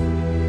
Bye.